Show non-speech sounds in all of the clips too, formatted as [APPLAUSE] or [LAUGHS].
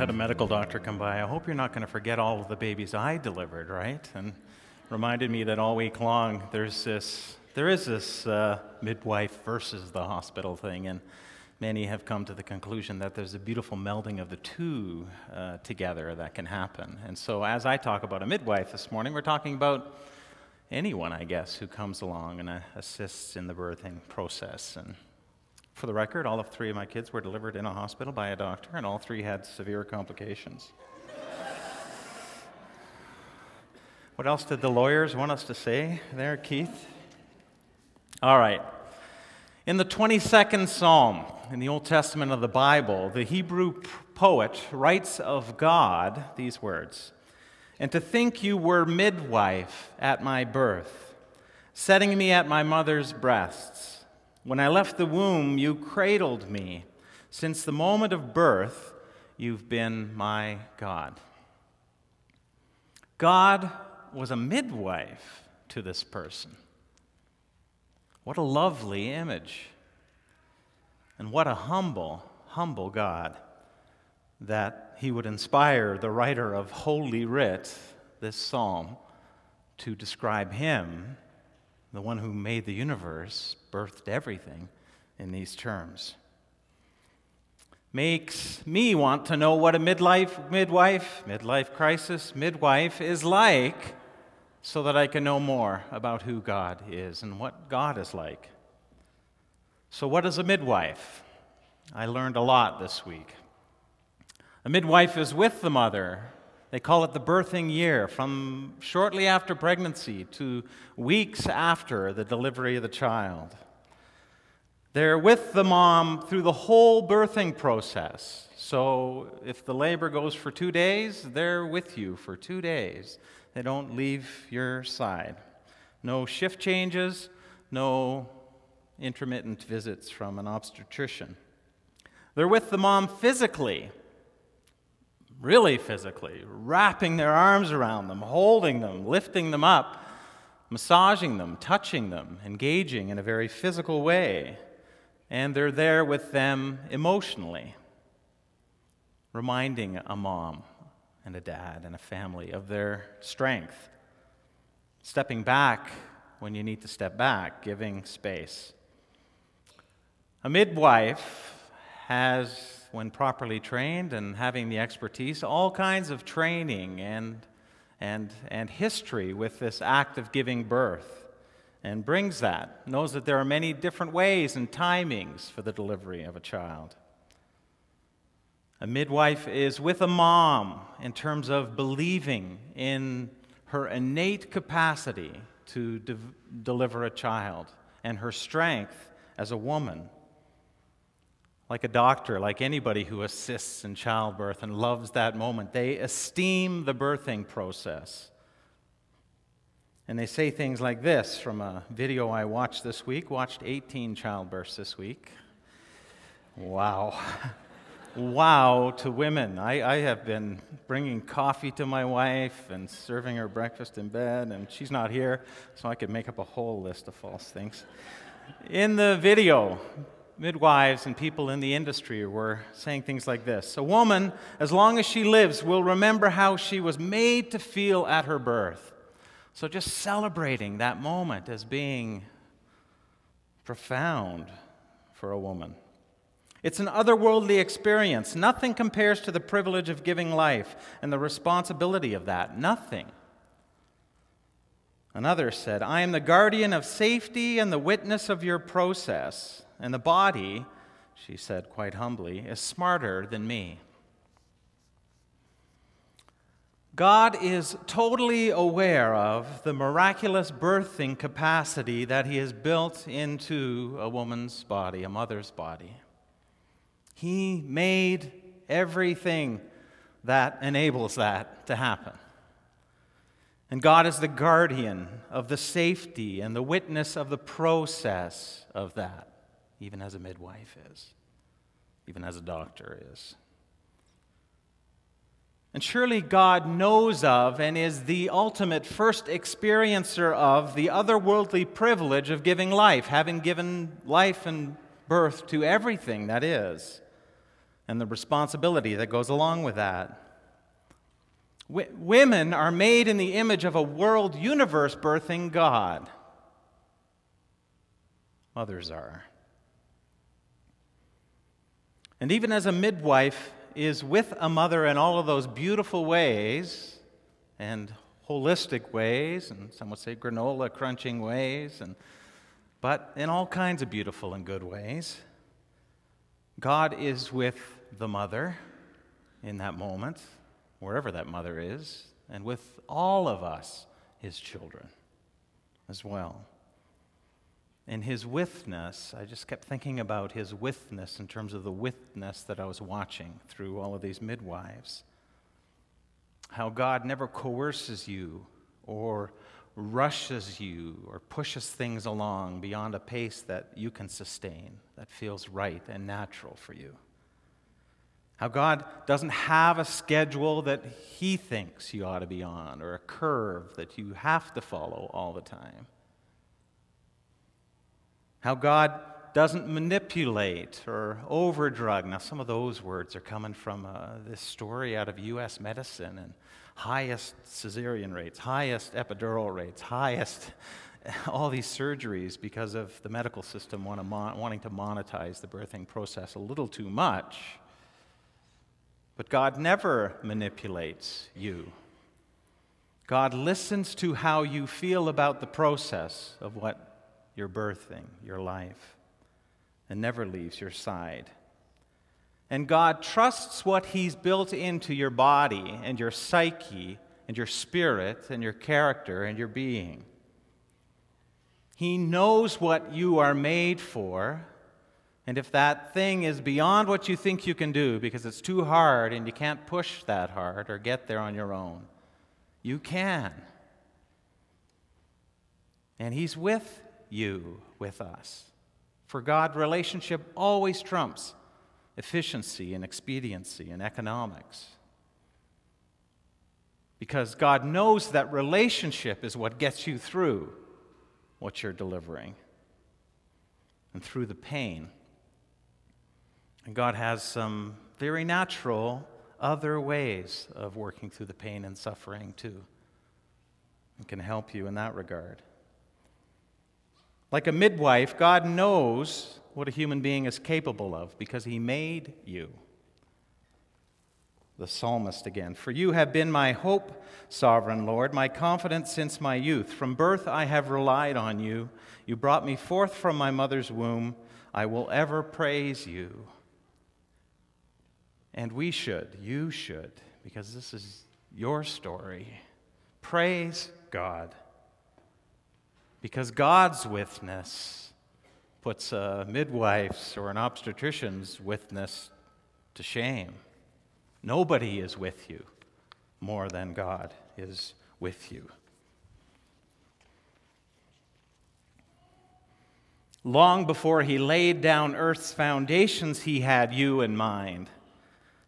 had a medical doctor come by. I hope you're not going to forget all of the babies I delivered, right? And reminded me that all week long there's this, there is this uh, midwife versus the hospital thing, and many have come to the conclusion that there's a beautiful melding of the two uh, together that can happen. And so, as I talk about a midwife this morning, we're talking about anyone, I guess, who comes along and uh, assists in the birthing process. And for the record, all of three of my kids were delivered in a hospital by a doctor, and all three had severe complications. what else did the lawyers want us to say there, Keith? All right. In the 22nd Psalm in the Old Testament of the Bible, the Hebrew poet writes of God these words And to think you were midwife at my birth, setting me at my mother's breasts. When I left the womb, you cradled me. Since the moment of birth, you've been my God. God was a midwife to this person. What a lovely image. And what a humble, humble God that he would inspire the writer of Holy Writ, this psalm, to describe him the one who made the universe, birthed everything in these terms. Makes me want to know what a midlife, midwife, midlife crisis, midwife is like so that I can know more about who God is and what God is like. So, what is a midwife? I learned a lot this week. A midwife is with the mother they call it the birthing year, from shortly after pregnancy to weeks after the delivery of the child. They're with the mom through the whole birthing process. So if the labor goes for two days, they're with you for two days. They don't leave your side. No shift changes, no intermittent visits from an obstetrician. They're with the mom physically really physically, wrapping their arms around them, holding them, lifting them up, massaging them, touching them, engaging in a very physical way. And they're there with them emotionally, reminding a mom and a dad and a family of their strength, stepping back when you need to step back, giving space. A midwife has when properly trained and having the expertise, all kinds of training and, and, and history with this act of giving birth, and brings that, knows that there are many different ways and timings for the delivery of a child. A midwife is with a mom in terms of believing in her innate capacity to de- deliver a child and her strength as a woman like a doctor, like anybody who assists in childbirth and loves that moment. They esteem the birthing process. And they say things like this from a video I watched this week, watched 18 childbirths this week. Wow. [LAUGHS] wow to women. I, I have been bringing coffee to my wife and serving her breakfast in bed, and she's not here, so I could make up a whole list of false things. In the video, midwives and people in the industry were saying things like this A woman, as long as she lives, will remember how she was made to feel at her birth. So just celebrating that moment as being profound for a woman. It's an otherworldly experience. Nothing compares to the privilege of giving life and the responsibility of that. Nothing. Another said, I am the guardian of safety and the witness of your process and the body, she said quite humbly, is smarter than me. God is totally aware of the miraculous birthing capacity that He has built into a woman's body, a mother's body. He made everything that enables that to happen. And God is the guardian of the safety and the witness of the process of that even as a midwife is, even as a doctor is. And surely God knows of and is the ultimate first experiencer of the otherworldly privilege of giving life, having given life and birth to everything that is. and the responsibility that goes along with that. W- women are made in the image of a world universe birthing God. Mothers are. And even as a midwife is with a mother in all of those beautiful ways and holistic ways, and some would say granola crunching ways, and, but in all kinds of beautiful and good ways, God is with the mother in that moment, wherever that mother is, and with all of us, his children, as well. In his withness, I just kept thinking about his withness in terms of the witness that I was watching through all of these midwives. How God never coerces you or rushes you or pushes things along beyond a pace that you can sustain, that feels right and natural for you. How God doesn't have a schedule that He thinks you ought to be on or a curve that you have to follow all the time. How God doesn't manipulate or overdrug. Now, some of those words are coming from uh, this story out of U.S. medicine and highest cesarean rates, highest epidural rates, highest [LAUGHS] all these surgeries because of the medical system want to mon- wanting to monetize the birthing process a little too much. But God never manipulates you. God listens to how you feel about the process of what you're birthing, your life, and never leaves your side. And God trusts what He's built into your body and your psyche and your spirit and your character and your being. He knows what you are made for, and if that thing is beyond what you think you can do because it's too hard and you can't push that hard or get there on your own, you can. And He's with you, with us. For God, relationship always trumps efficiency and expediency and economics. Because God knows that relationship is what gets you through what you're delivering and through the pain. And God has some very natural other ways of working through the pain and suffering too, and can help you in that regard. Like a midwife, God knows what a human being is capable of because he made you. The psalmist again For you have been my hope, sovereign Lord, my confidence since my youth. From birth I have relied on you. You brought me forth from my mother's womb. I will ever praise you. And we should, you should, because this is your story. Praise God. Because God's witness puts a midwife's or an obstetrician's witness to shame. Nobody is with you more than God is with you. Long before he laid down earth's foundations, he had you in mind,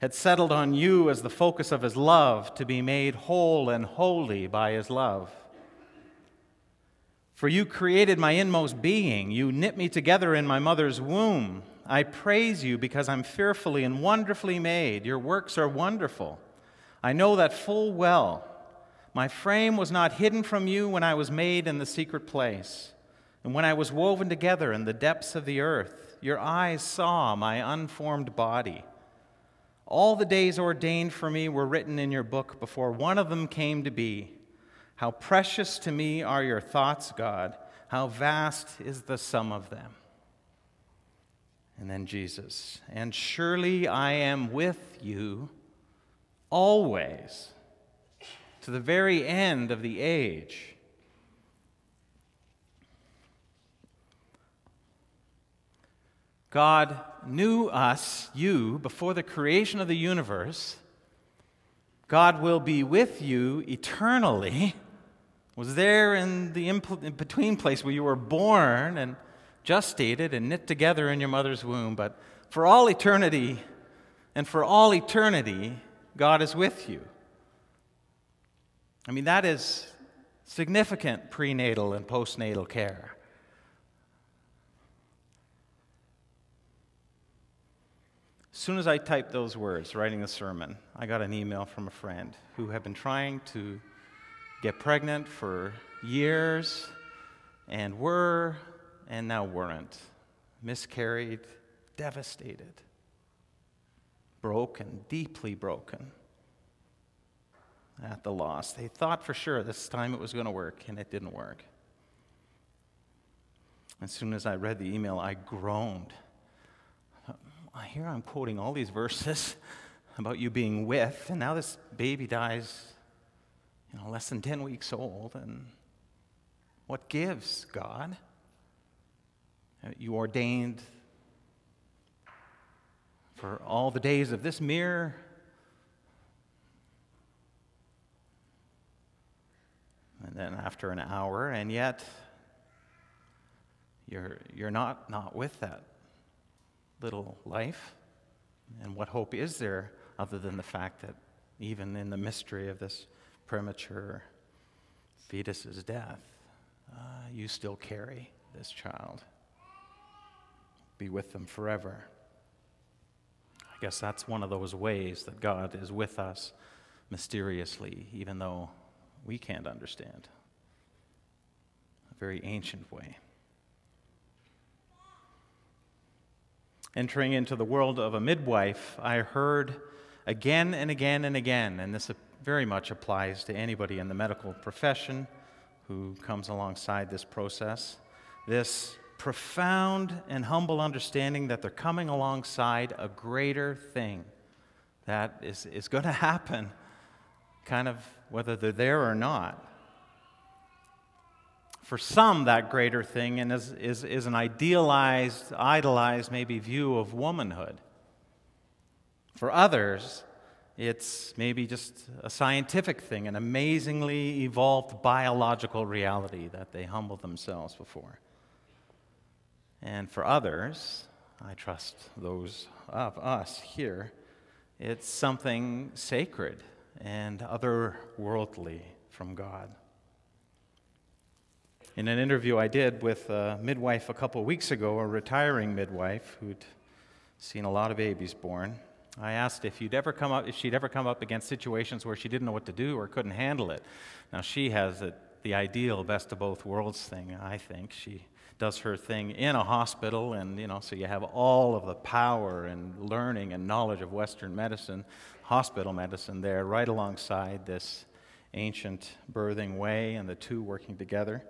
had settled on you as the focus of his love to be made whole and holy by his love. For you created my inmost being. You knit me together in my mother's womb. I praise you because I'm fearfully and wonderfully made. Your works are wonderful. I know that full well. My frame was not hidden from you when I was made in the secret place. And when I was woven together in the depths of the earth, your eyes saw my unformed body. All the days ordained for me were written in your book before one of them came to be. How precious to me are your thoughts, God. How vast is the sum of them. And then Jesus, and surely I am with you always to the very end of the age. God knew us, you, before the creation of the universe. God will be with you eternally was there in the in between place where you were born and gestated and knit together in your mother's womb. But for all eternity, and for all eternity, God is with you. I mean, that is significant prenatal and postnatal care. As soon as I typed those words, writing the sermon, I got an email from a friend who had been trying to get pregnant for years and were and now weren't. Miscarried, devastated, broken, deeply broken at the loss. They thought for sure this time it was going to work, and it didn't work. As soon as I read the email, I groaned. Here I'm quoting all these verses [LAUGHS] about you being with, and now this baby dies, you know, less than 10 weeks old, and what gives, God? Uh, you ordained for all the days of this mere and then after an hour, and yet you're, you're not, not with that little life. And what hope is there other than the fact that even in the mystery of this premature fetus's death, uh, you still carry this child? Be with them forever. I guess that's one of those ways that God is with us mysteriously, even though we can't understand. A very ancient way. Entering into the world of a midwife, I heard again and again and again, and this very much applies to anybody in the medical profession who comes alongside this process, this profound and humble understanding that they're coming alongside a greater thing that is, is going to happen, kind of whether they're there or not. For some, that greater thing and is, is, is an idealized, idolized, maybe view of womanhood. For others, it's maybe just a scientific thing, an amazingly evolved biological reality that they humble themselves before. And for others, I trust those of us here, it's something sacred and otherworldly from God. In an interview I did with a midwife a couple weeks ago, a retiring midwife who'd seen a lot of babies born, I asked if, you'd ever come up, if she'd ever come up against situations where she didn't know what to do or couldn't handle it. Now, she has the ideal best of both worlds thing, I think. She does her thing in a hospital, and you know, so you have all of the power and learning and knowledge of Western medicine, hospital medicine there, right alongside this ancient birthing way, and the two working together.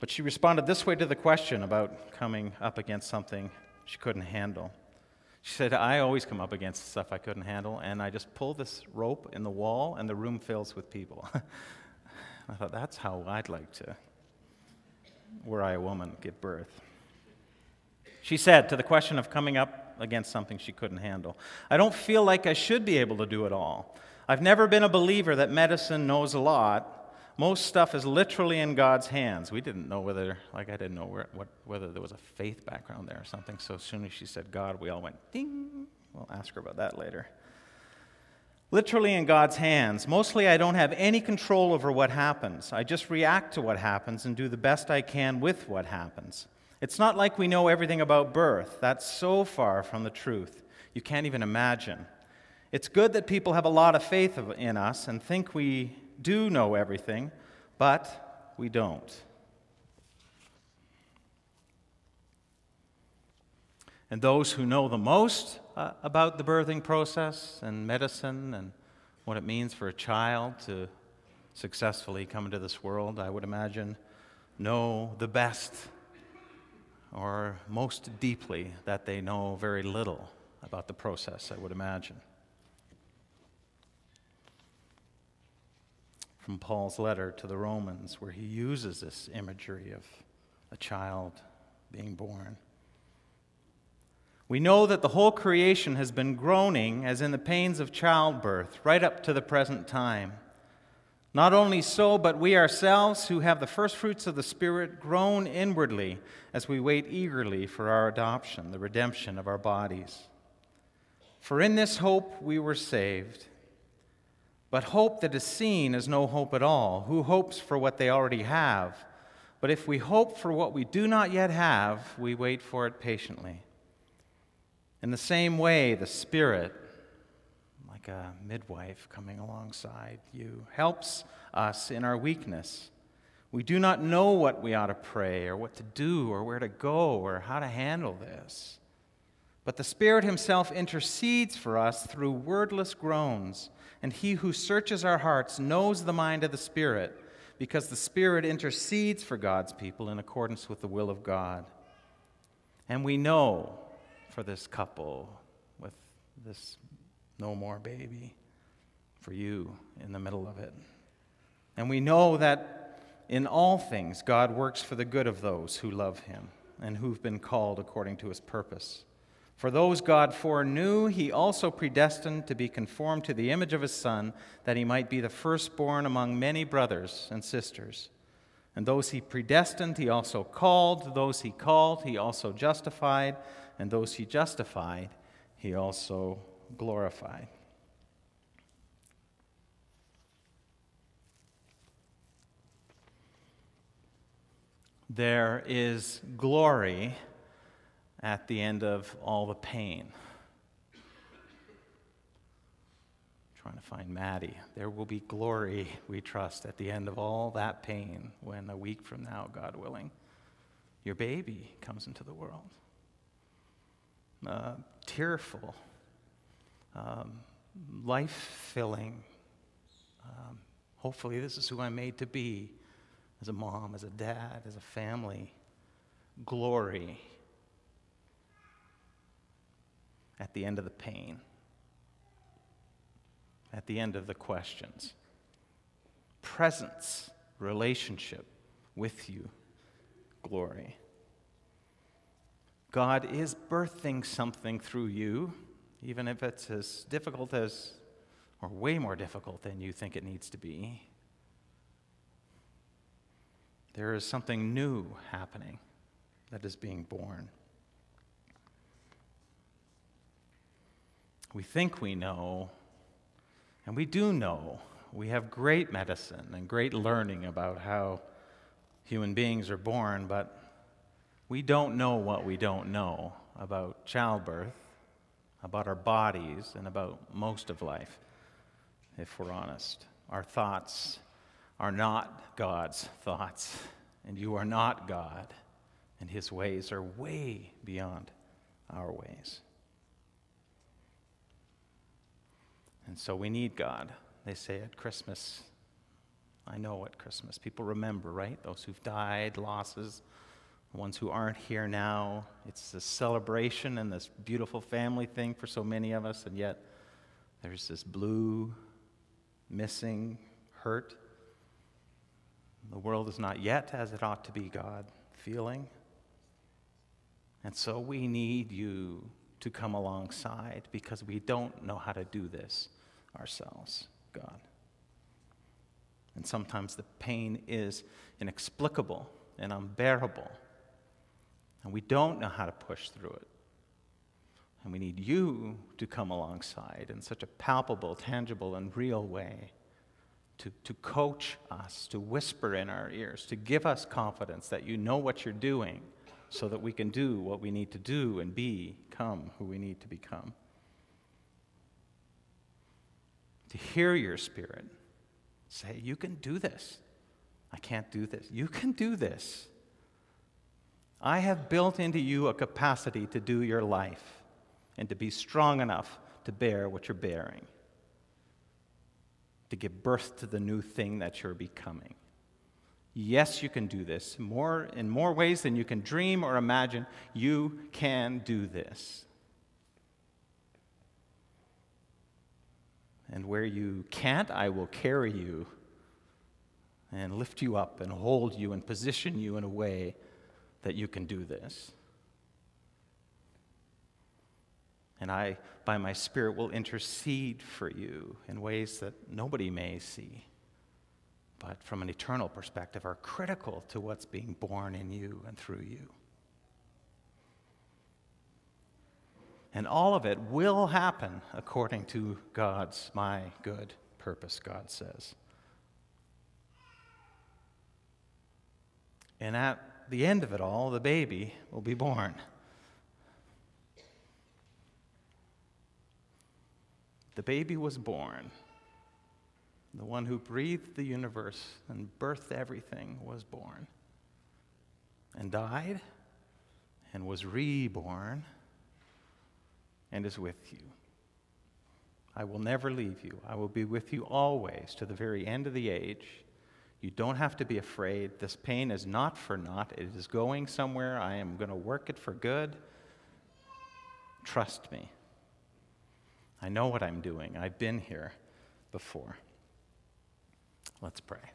But she responded this way to the question about coming up against something she couldn't handle. She said, I always come up against stuff I couldn't handle, and I just pull this rope in the wall, and the room fills with people. [LAUGHS] I thought, that's how I'd like to, were I a woman, give birth. She said to the question of coming up against something she couldn't handle, I don't feel like I should be able to do it all. I've never been a believer that medicine knows a lot, most stuff is literally in God's hands. We didn't know whether, like, I didn't know where, what, whether there was a faith background there or something. So as soon as she said God, we all went ding. We'll ask her about that later. Literally in God's hands. Mostly, I don't have any control over what happens. I just react to what happens and do the best I can with what happens. It's not like we know everything about birth. That's so far from the truth. You can't even imagine. It's good that people have a lot of faith in us and think we do know everything, but we don't. And those who know the most uh, about the birthing process and medicine and what it means for a child to successfully come into this world, I would imagine, know the best or most deeply that they know very little about the process, I would imagine. From Paul's letter to the Romans, where he uses this imagery of a child being born. We know that the whole creation has been groaning as in the pains of childbirth right up to the present time. Not only so, but we ourselves, who have the first fruits of the Spirit, groan inwardly as we wait eagerly for our adoption, the redemption of our bodies. For in this hope we were saved. But hope that is seen is no hope at all. Who hopes for what they already have? But if we hope for what we do not yet have, we wait for it patiently. In the same way, the Spirit, like a midwife coming alongside you, helps us in our weakness. We do not know what we ought to pray, or what to do, or where to go, or how to handle this. But the Spirit Himself intercedes for us through wordless groans, and He who searches our hearts knows the mind of the Spirit, because the Spirit intercedes for God's people in accordance with the will of God. And we know for this couple with this no more baby, for you in the middle of it. And we know that in all things God works for the good of those who love him and who've been called according to his purpose. For those God foreknew, he also predestined to be conformed to the image of his Son, that he might be the firstborn among many brothers and sisters. And those he predestined, he also called. Those he called, he also justified. And those he justified, he also glorified. There is glory at the end of all the pain. trying to find Maddie. There will be glory, we trust, at the end of all that pain when a week from now, God willing, your baby comes into the world. Uh, tearful, um, life filling. Um, hopefully, this is who I'm made to be as a mom, as a dad, as a family. Glory at the end of the pain, at the end of the questions. Presence, relationship with you, glory. God is birthing something through you, even if it's as difficult as, or way more difficult than you think it needs to be. There is something new happening that is being born. We think we know, and we do know. We have great medicine and great learning about how human beings are born, but we don't know what we don't know about childbirth, about our bodies, and about most of life, if we're honest. Our thoughts are not God's thoughts, and you are not God, and His ways are way beyond our ways. And so we need God. They say at Christmas, I know at Christmas, people remember, right? Those who've died, losses, the ones who aren't here now. It's this celebration and this beautiful family thing for so many of us, and yet there's this blue, missing, hurt. The world is not yet as it ought to be, God, feeling. And so we need you to come alongside because we don't know how to do this ourselves, God. And sometimes the pain is inexplicable and unbearable, and we don't know how to push through it. And we need you to come alongside in such a palpable, tangible, and real way to, to coach us, to whisper in our ears, to give us confidence that you know what you're doing so that we can do what we need to do and become who we need to become. To hear your spirit say, You can do this. I can't do this. You can do this. I have built into you a capacity to do your life and to be strong enough to bear what you're bearing, to give birth to the new thing that you're becoming. Yes, you can do this. More, in more ways than you can dream or imagine, you can do this. And where you can't, I will carry you and lift you up and hold you and position you in a way that you can do this. And I, by my Spirit, will intercede for you in ways that nobody may see but from an eternal perspective, are critical to what's being born in you and through you. And all of it will happen according to God's, my good purpose, God says. And at the end of it all, the baby will be born. the baby was born. The one who breathed the universe and birthed everything was born and died and was reborn and is with you. I will never leave you. I will be with you always to the very end of the age. You don't have to be afraid. This pain is not for naught, it is going somewhere. I am going to work it for good. Trust me. I know what I'm doing, I've been here before. Let's pray.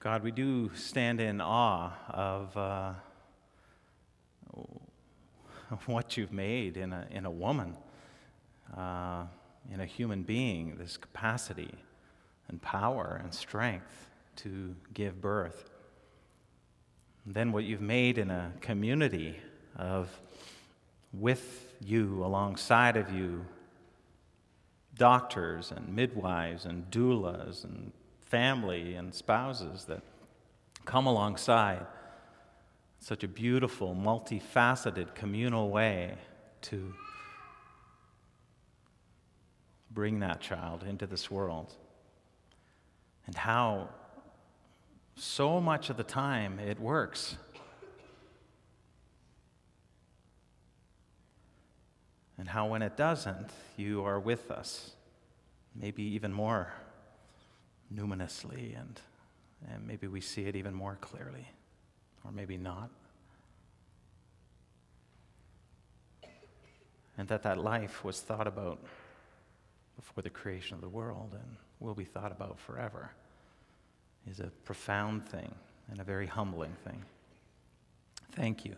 God, we do stand in awe of, uh, what you've made in a, in a woman, uh, in a human being, this capacity and power and strength to give birth. And then what you've made in a community of with you, alongside of you, doctors and midwives and doulas and family and spouses that come alongside such a beautiful, multifaceted, communal way to bring that child into this world. And how so much of the time it works. And how when it doesn't, you are with us, maybe even more numinously, and, and maybe we see it even more clearly, or maybe not. And that that life was thought about before the creation of the world and will be thought about forever is a profound thing and a very humbling thing. Thank you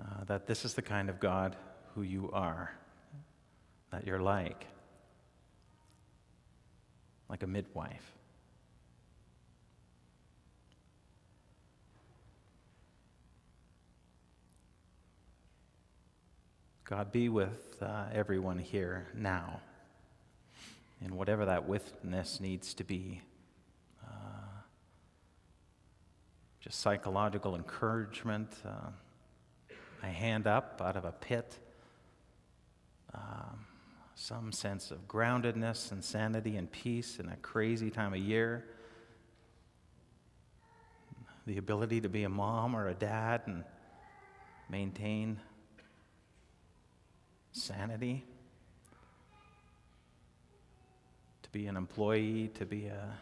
uh, that this is the kind of God who you are, that you're like like a midwife. God, be with uh, everyone here now, in whatever that witness needs to be. Uh, just psychological encouragement, uh, a hand up out of a pit. Um, some sense of groundedness and sanity and peace in a crazy time of year. The ability to be a mom or a dad and maintain sanity. To be an employee, to be a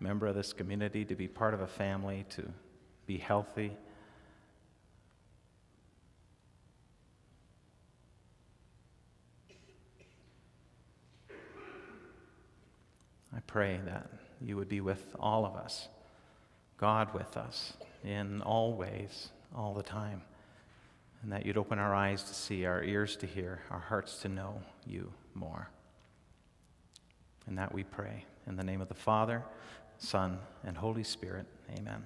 member of this community, to be part of a family, to be healthy. Pray that you would be with all of us, God with us in all ways, all the time, and that you'd open our eyes to see, our ears to hear, our hearts to know you more. And that we pray. In the name of the Father, Son, and Holy Spirit, amen.